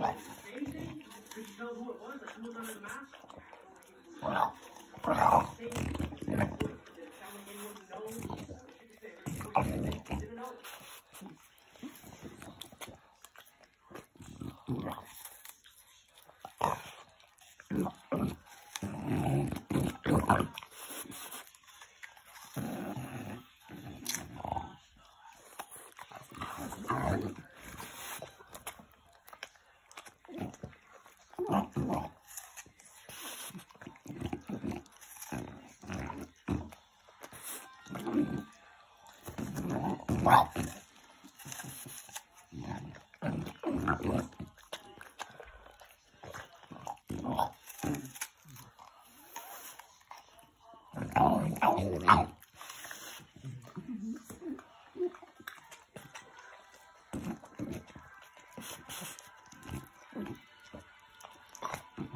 này Wow. Wow. Yeah. Yeah. Oh, oh, oh.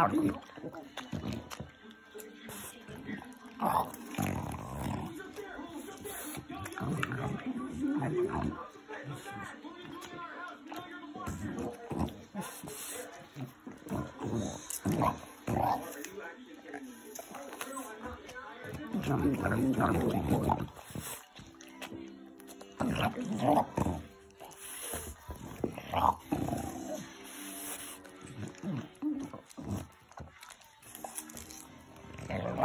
Oh.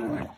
All right.